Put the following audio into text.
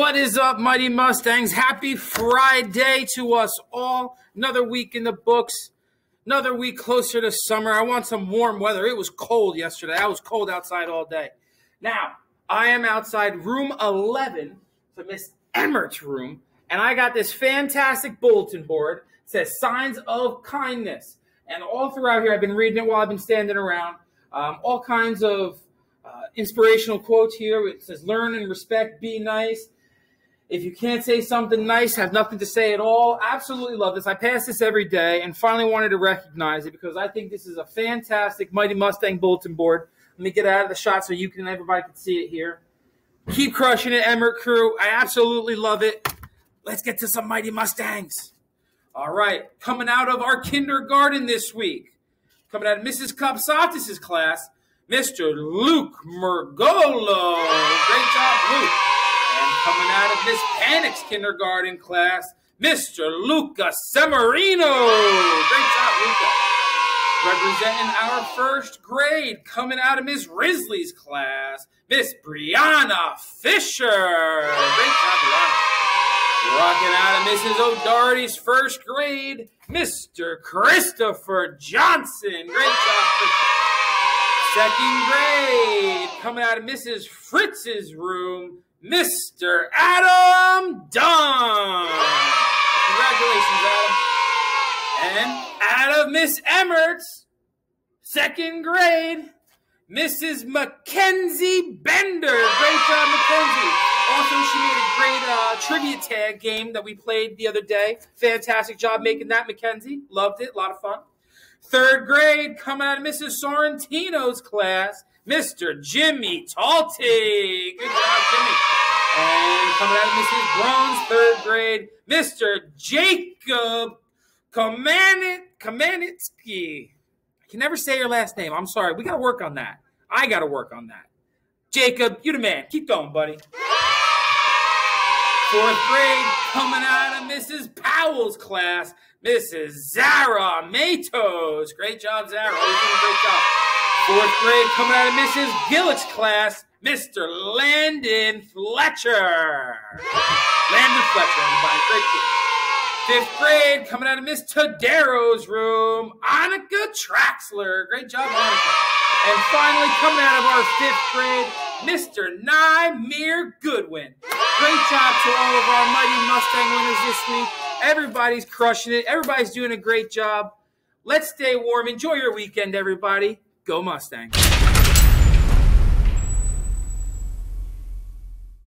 What is up, Mighty Mustangs? Happy Friday to us all. Another week in the books. Another week closer to summer. I want some warm weather. It was cold yesterday. I was cold outside all day. Now, I am outside room 11, so Miss Emmert's room, and I got this fantastic bulletin board. It says signs of kindness. And all throughout here, I've been reading it while I've been standing around. Um, all kinds of uh, inspirational quotes here. It says, learn and respect, be nice. If you can't say something nice, have nothing to say at all. Absolutely love this. I pass this every day and finally wanted to recognize it because I think this is a fantastic Mighty Mustang bulletin board. Let me get out of the shot so you can everybody can see it here. Keep crushing it, Emmert crew. I absolutely love it. Let's get to some Mighty Mustangs. All right, coming out of our kindergarten this week, coming out of Mrs. Kopsatis' class, Mr. Luke Mergolo. Great job, Luke. And coming out of Miss Panic's kindergarten class, Mr. Luca Semerino. Great job, Luca. Representing our first grade, coming out of Miss Risley's class, Miss Brianna Fisher. Great job, Brianna. Rocking out of Mrs. O'Doherty's first grade, Mr. Christopher Johnson. Great job, Christopher. Second grade, coming out of Mrs. Fritz's room, Mr. Adam Dunn. Congratulations, Adam. And out of Miss Emmert's second grade, Mrs. Mackenzie Bender. Great job, Mackenzie. Also, she made a great uh, trivia tag game that we played the other day. Fantastic job making that, Mackenzie. Loved it. A lot of fun. Third grade, coming out of Mrs. Sorrentino's class, Mr. Jimmy Talty. Good job, Jimmy. And coming out of Mrs. Braun's third grade, Mr. Jacob Kamanit Kamanitsky. I can never say your last name. I'm sorry. We got to work on that. I got to work on that. Jacob, you the man. Keep going, buddy. Fourth grade, coming out of Mrs. Powell's class, Mrs. Zara Matos. Great job, Zara. Doing a great job. Fourth grade, coming out of Mrs. Gillick's class, Mr. Landon Fletcher. Landon Fletcher, everybody. Great kid. Fifth grade, coming out of Miss Tadero's room, Annika Traxler. Great job, Annika. And finally, coming out of our fifth grade, Mr. Nymere Goodwin. Great job to all of our Mighty Mustang winners this week. Everybody's crushing it. Everybody's doing a great job. Let's stay warm. Enjoy your weekend, everybody. Go Mustang.